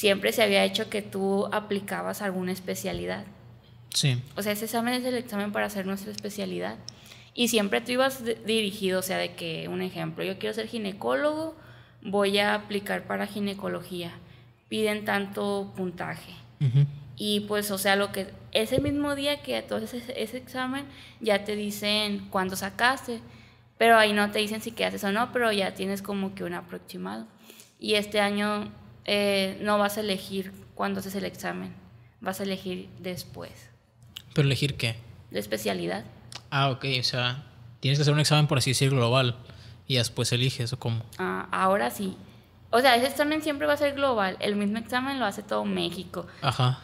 siempre se había hecho que tú aplicabas alguna especialidad. Sí. O sea, ese examen es el examen para hacer nuestra especialidad. Y siempre tú ibas dirigido, o sea, de que, un ejemplo, yo quiero ser ginecólogo, voy a aplicar para ginecología. Piden tanto puntaje. Y pues, o sea, lo que ese mismo día que tú haces ese, examen, ya te dicen cuánto sacaste. Pero ahí no te dicen si quedaste o no, pero ya tienes como que un aproximado. Y este año eh, no vas a elegir cuando haces el examen, vas a elegir después. Pero elegir qué. La especialidad. Ah, ok, o sea, tienes que hacer un examen por así decir global y después eliges o cómo. Ah, ahora sí. O sea, ese examen siempre va a ser global. El mismo examen lo hace todo México. Ajá.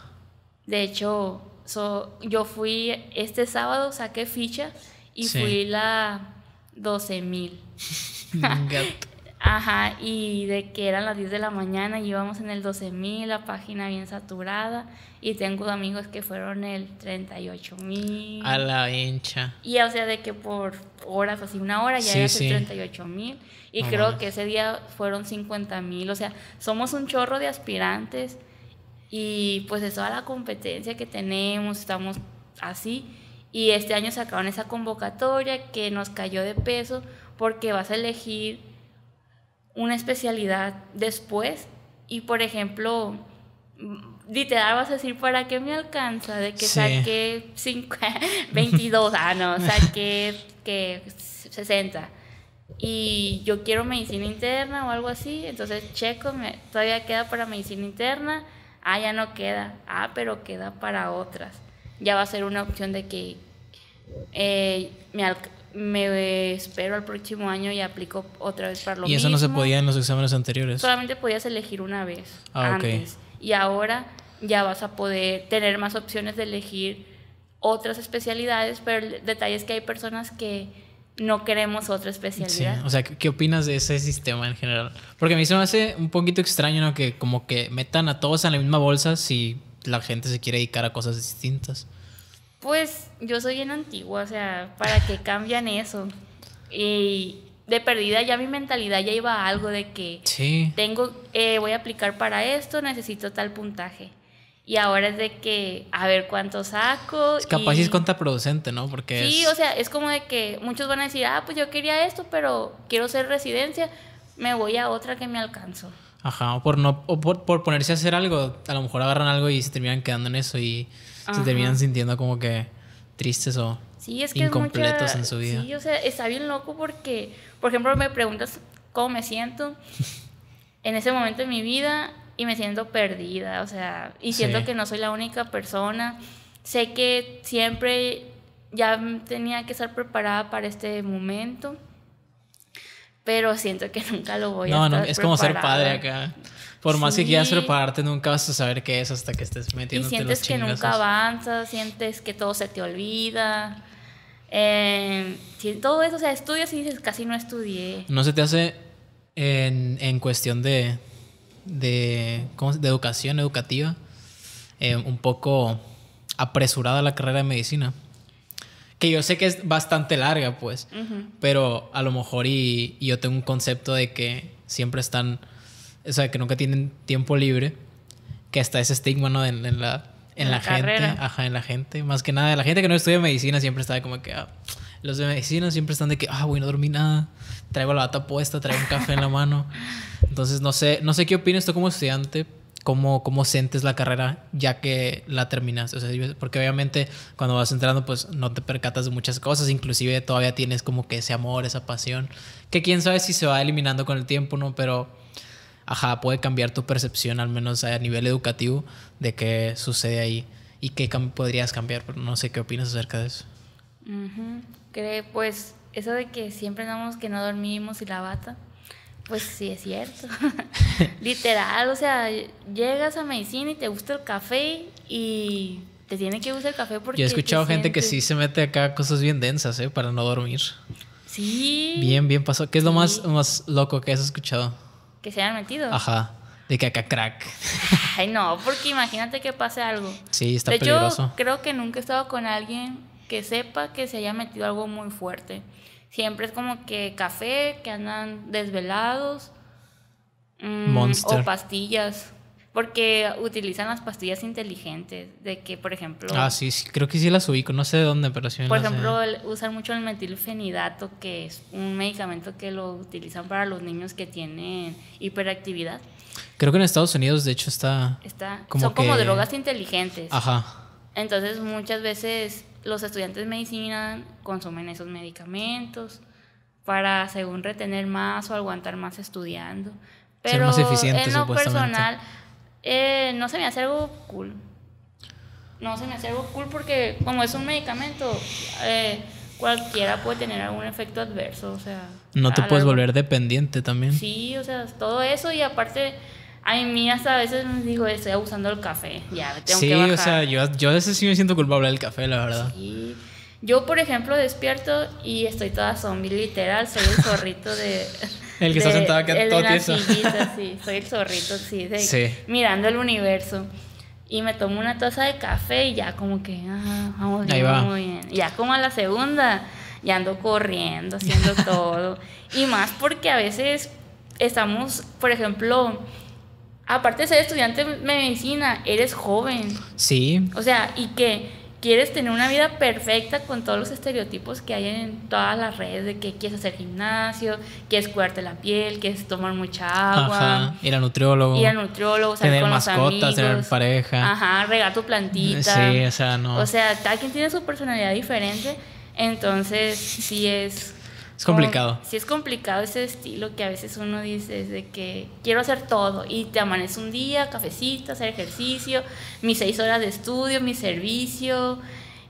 De hecho, so- yo fui este sábado, saqué ficha y Sí. fui la 12 mil. Ajá, y de que eran las 10 de la mañana y íbamos en el 12 mil, la página bien saturada. Y tengo amigos que fueron el 38 mil. A la hincha. Y o sea, de que por horas, así una hora ya Sí, era sí. 38 mil. Y No creo que ese día fueron 50 mil. O sea, somos un chorro de aspirantes. Y pues es toda la competencia que tenemos, estamos así. Y este año sacaron esa convocatoria que nos cayó de peso porque vas a elegir una especialidad después. Y por ejemplo, literal vas a decir, ¿para qué me alcanza? De que Sí. saqué cinco- 22, ah, no, saqué que 60. Y yo quiero medicina interna o algo así, entonces checo, me- todavía queda para medicina interna, ah, ya no queda, ah, pero queda para otras. Ya va a ser una opción de que eh, me, alc- me espero al próximo año y aplico otra vez para lo y eso no se mismo. podía en los exámenes anteriores. Solamente podías elegir una vez Ah, antes. Y ahora ya vas a poder tener más opciones de elegir otras especialidades, pero el detalle es que hay personas que no queremos otra Sí, especialidad. o sea, ¿qué, qué opinas de ese sistema en general? Porque a mí se me hace un poquito extraño, ¿no? Que como que metan a todos en la misma bolsa si la gente se quiere dedicar a cosas distintas. Pues yo soy bien antigua, o sea, ¿para qué cambian eso? Y de perdida ya mi mentalidad ya iba a algo de que Sí. tengo, eh, voy a aplicar para esto, necesito tal puntaje. Y ahora es de que, a ver cuánto saco. Es capaz y- es contraproducente, ¿no? Porque Sí, es- o sea, es como de que muchos van a decir, ah, pues yo quería esto, pero quiero ser residencia, me voy a otra que me alcanzo. Ajá, o por, no, o por, por ponerse a hacer algo, a lo mejor agarran algo y se terminan quedando en eso y se Ajá. terminan sintiendo como que tristes o... Sí, es que es Incompletos mucha- en su vida. Sí, o sea, está bien loco porque, por ejemplo, me preguntas cómo me siento en ese momento de mi vida y me siento perdida, o sea, y siento Sí. que no soy la única persona. Sé que siempre ya tenía que estar preparada para este momento, pero siento que nunca lo voy a No, no, estar es como ser padre preparada. acá. Por más que quieras prepararte, nunca vas a saber qué es hasta que estés Y metiéndote sientes los que nunca avanzas, sientes que todo se te olvida. Eh, sí, todo eso, o sea, estudias y dices, casi no estudié. ¿No se te hace en, en cuestión de, de, ¿cómo de educación educativa eh, un poco apresurada la carrera de medicina? Que yo sé que es bastante larga, pues, pero a lo mejor y, y yo tengo un concepto de que siempre están, o sea, que nunca tienen tiempo libre, que hasta ese estigma, ¿no? En, en la, en En la, la gente, carrera. ajá, en la gente, más que nada, la gente que no estudia medicina siempre está como que, ah, los de medicina siempre están de que, ah, güey, no dormí nada, traigo la bata puesta, traigo un café en la mano. Entonces, no sé, no sé qué opinas tú como estudiante, cómo, cómo sientes la carrera ya que la terminaste. O sea, porque obviamente cuando vas entrando, pues no te percatas de muchas cosas, inclusive todavía tienes como que ese amor, esa pasión, que quién sabe si se va eliminando con el tiempo, ¿no? Pero, ajá, puede cambiar tu percepción, al menos a nivel educativo, de qué sucede ahí y qué cam- podrías cambiar, pero no sé qué opinas acerca de eso. Ujú. Cree, pues, eso de que siempre andamos que no dormimos y la bata, pues sí es cierto. Literal, o sea, llegas a medicina y te gusta el café y te tiene que gustar el café porque. Yo he escuchado gente que sí sientes- se mete acá cosas bien densas, ¿eh? Para no dormir. Sí. Bien, bien pasó. ¿Qué es lo Sí. más, más loco que has escuchado? Que se hayan metido. Ajá. De que acá crack. Ay, no, porque imagínate que pase algo. Sí, está de peligroso. hecho, creo que nunca he estado con alguien que sepa que se haya metido algo muy fuerte. Siempre es como que café, que andan desvelados. mm, Monster. O pastillas. Porque utilizan las pastillas inteligentes, de que, por ejemplo... Ah, sí, sí, creo que sí las ubico, no sé de dónde, pero sí Por ejemplo, el- usan mucho el metilfenidato, que es un medicamento que lo utilizan para los niños que tienen hiperactividad. Creo que en Estados Unidos, de hecho, está... Está, Como son como drogas inteligentes. Ajá. Entonces, muchas veces los estudiantes de medicina consumen esos medicamentos para, según, retener más o aguantar más estudiando. Ser Pero más en lo personal, eh, no se me hace algo cool. No se me hace algo cool porque, como es un medicamento, eh, cualquiera puede tener algún efecto adverso. O sea, No te puedes largo- volver dependiente también. Sí, o sea, todo eso y aparte, a mí hasta a veces me digo, estoy abusando del café, ya, tengo sí, que bajar. o sea, yo, yo a veces sí me siento culpable del café, la verdad. Sí. Yo, por ejemplo, despierto y estoy toda zombie, literal, soy el zorrito de... El que está de- sentado acá el todo la sillita, sí, soy el zorrito, sí, de- Sí. mirando el universo. Y me tomo una taza de café y ya como que, ah, vamos bien, va. vamos bien. Ya como a la segunda, ya ando corriendo, haciendo todo. Y más porque a veces estamos, por ejemplo, aparte de ser estudiante de medicina, eres joven. Sí, O sea, y que quieres tener una vida perfecta con todos los estereotipos que hay en todas las redes de que quieres hacer gimnasio, quieres cuidarte la piel, quieres tomar mucha agua, ajá. Ir al nutriólogo. ir al nutriólogo, salir tener con mascotas, los amigos, tener pareja. Ajá, regar tu plantita. Sí, o sea, no. O sea, cada quien tiene su personalidad diferente, entonces sí es... Es complicado. como- sí es complicado ese estilo que a veces uno dice es de que quiero hacer todo y te amanece un día, cafecito, hacer ejercicio, mis seis horas de estudio, mi servicio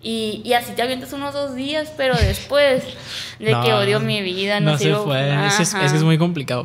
y, y así te avientas unos dos días, pero después de No, que odio mi vida, no, no se puede. Es, es- es muy complicado.